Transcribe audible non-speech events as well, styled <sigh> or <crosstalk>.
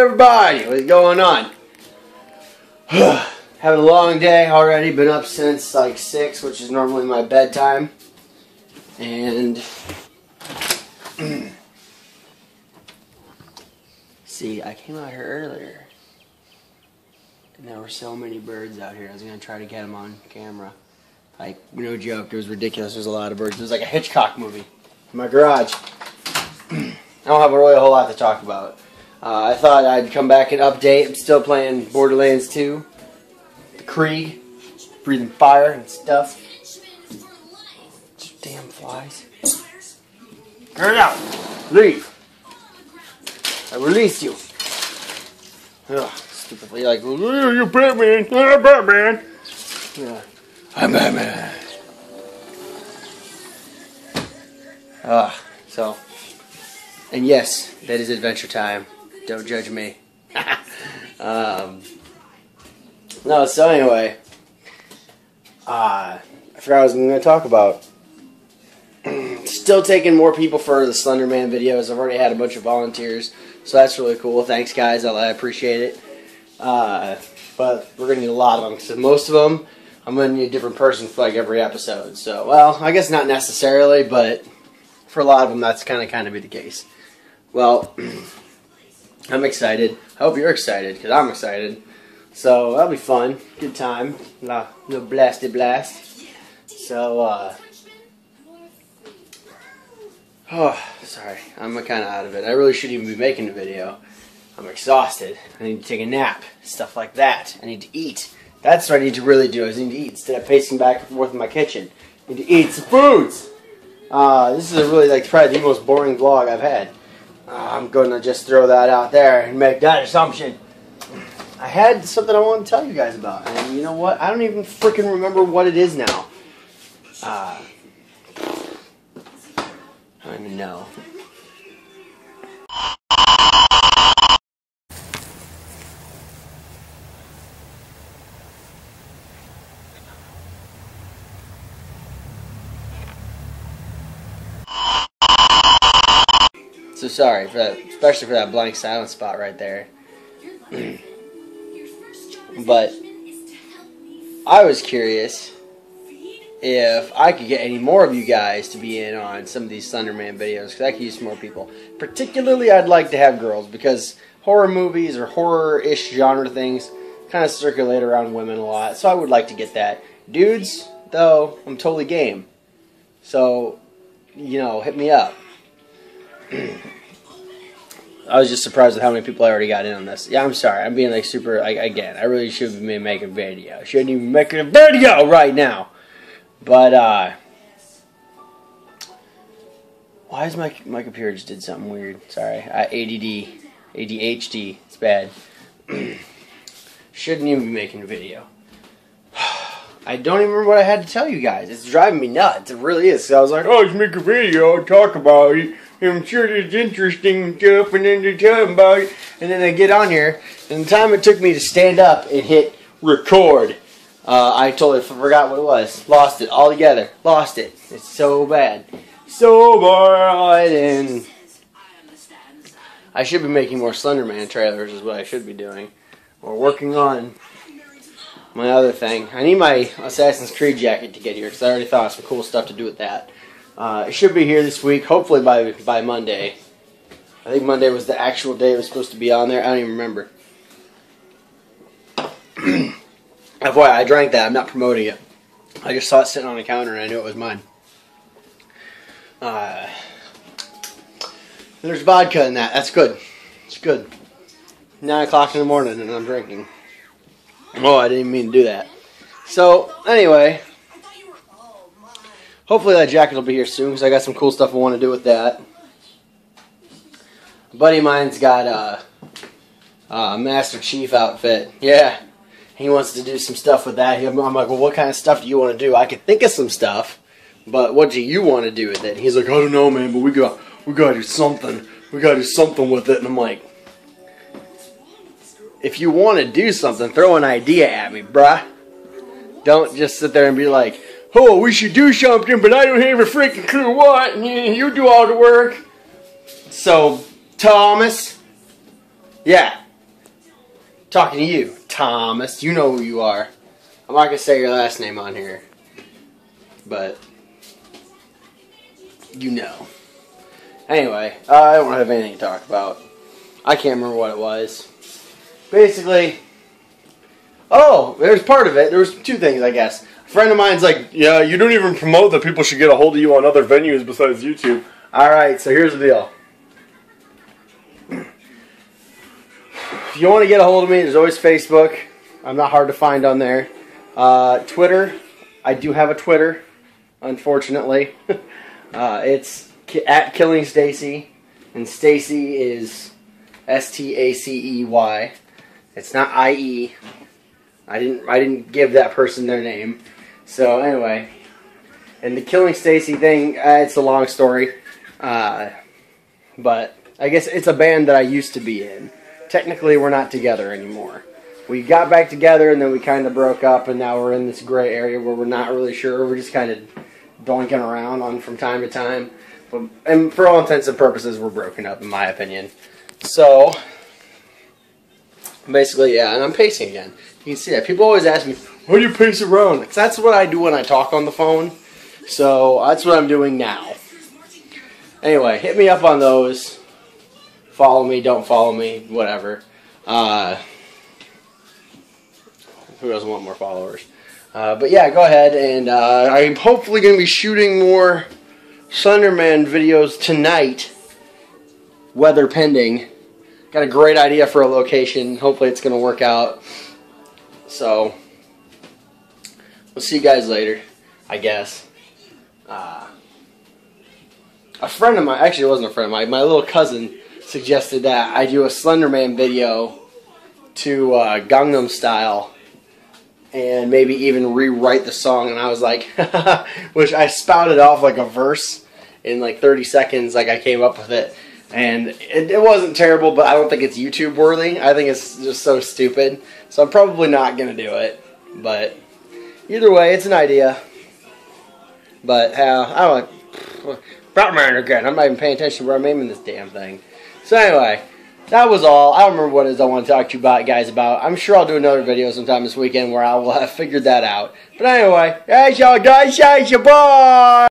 everybody. What's going on? <sighs> Having a long day already. Been up since like 6, which is normally my bedtime. And... <clears throat> See, I came out here earlier. And there were so many birds out here. I was going to try to get them on camera. Like, no joke. It was ridiculous. There's a lot of birds. It was like a Hitchcock movie. In my garage. <clears throat> I don't have really a whole lot to talk about. Uh, I thought I'd come back and update. I'm still playing Borderlands 2. The Krieg. Breathing fire and stuff. Damn flies. Get out! Leave! I release you. Ugh, stupidly like, you're Batman! I'm Batman! Yeah. I'm Batman. Ah, so. And yes, that is adventure time. Don't judge me. <laughs> um, no, so anyway. Uh, I forgot what I was going to talk about. <clears throat> Still taking more people for the Slenderman videos. I've already had a bunch of volunteers, so that's really cool. Thanks, guys. I appreciate it. Uh, but we're going to need a lot of them, because most of them, I'm going to need a different person for like every episode. So, well, I guess not necessarily, but for a lot of them, that's kind of kind of be the case. Well, <clears throat> I'm excited. I hope you're excited, because I'm excited. So, that'll be fun. Good time. No, no blasted blast. So, uh... Oh, sorry. I'm kind of out of it. I really shouldn't even be making the video. I'm exhausted. I need to take a nap. Stuff like that. I need to eat. That's what I need to really do. I need to eat instead of pacing back and forth in my kitchen. I need to eat some foods. Uh, this is a really like probably the most boring vlog I've had. Uh, I'm going to just throw that out there and make that assumption. I had something I want to tell you guys about, and you know what? I don't even freaking remember what it is now. Uh, I don't even know. So sorry for that, especially for that blank silence spot right there. <clears throat> but I was curious if I could get any more of you guys to be in on some of these Slenderman videos because I could use some more people. Particularly, I'd like to have girls because horror movies or horror-ish genre things kind of circulate around women a lot. So I would like to get that. Dudes, though, I'm totally game. So, you know, hit me up. I was just surprised at how many people I already got in on this. Yeah, I'm sorry. I'm being like super. Like, again, I really should be making a video. Shouldn't even making a video right now. But uh, why is my my computer just did something weird? Sorry, I, ADD, ADHD. It's bad. <clears throat> Shouldn't even be making a video. <sighs> I don't even remember what I had to tell you guys. It's driving me nuts. It really is. So I was like, oh, let's make a video and talk about it. I'm sure it's interesting stuff, and then they tell about it. And then I get on here, and the time it took me to stand up and hit record, uh, I totally forgot what it was. Lost it altogether. Lost it. It's so bad. So bad. And I should be making more Slenderman trailers is what I should be doing. Or working on my other thing. I need my Assassin's Creed jacket to get here because I already thought of some cool stuff to do with that. Uh, it should be here this week, hopefully by by Monday. I think Monday was the actual day it was supposed to be on there. I don't even remember. <clears throat> FYI, I drank that. I'm not promoting it. I just saw it sitting on the counter and I knew it was mine. Uh, there's vodka in that. That's good. It's good. 9 o'clock in the morning and I'm drinking. Oh, I didn't mean to do that. So, anyway, hopefully that jacket will be here soon because I got some cool stuff I want to do with that. A buddy of mine's got a, a Master Chief outfit. Yeah, he wants to do some stuff with that. I'm like, well, what kind of stuff do you want to do? I could think of some stuff, but what do you want to do with it? He's like, I don't know, man, but we got we got to do something. We got to do something with it. And I'm like, if you want to do something, throw an idea at me, bruh. Don't just sit there and be like, oh, we should do something, but I don't have a freaking clue what. You do all the work. So, Thomas, yeah, Talking to you, Thomas. You know who you are. I'm not gonna say your last name on here, but you know. Anyway, I don't have anything to talk about. I can't remember what it was. Basically, oh, there's part of it. There was two things, I guess. A friend of mine's like, Yeah, you don't even promote that people should get a hold of you on other venues besides YouTube. all right, so here's the deal. If you want to get a hold of me, there's always Facebook. I'm not hard to find on there. Uh, Twitter, I do have a Twitter, unfortunately. <laughs> uh, it's at Killing Stacey, and Stacey is S T A C E Y. It's not I E. I didn't. I didn't give that person their name. So anyway, and the Killing Stacey thing, uh, it's a long story, uh, but I guess it's a band that I used to be in. Technically, we're not together anymore. We got back together and then we kind of broke up, and now we're in this gray area where we're not really sure. We're just kind of doinking around on from time to time. But, and for all intents and purposes, we're broken up, in my opinion. So, basically, yeah, and I'm pacing again. You can see that. People always ask me, why do you pace around? 'Cause that's what I do when I talk on the phone. So, that's what I'm doing now. Anyway, hit me up on those. Follow me, don't follow me, whatever. Uh, who doesn't want more followers? Uh, but yeah, go ahead, and uh, I'm hopefully going to be shooting more Slenderman videos tonight, weather pending. Got a great idea for a location. Hopefully, it's going to work out. So, we'll see you guys later, I guess. Uh, a friend of mine, actually, it wasn't a friend of mine, my little cousin suggested that I do a Slenderman video to uh, Gangnam Style and maybe even rewrite the song. And I was like, <laughs> which I spouted off like a verse in like 30 seconds, like I came up with it. And it, it wasn't terrible, but I don't think it's YouTube worthy. I think it's just so stupid. So I'm probably not going to do it. But either way, it's an idea. But uh, I don't Batman <sighs> again. I'm not even paying attention to where I'm aiming this damn thing. So anyway, that was all. I don't remember what it is I want to talk to you about, guys about. I'm sure I'll do another video sometime this weekend where I will have figured that out. But anyway, hey y'all guys, hey your boy!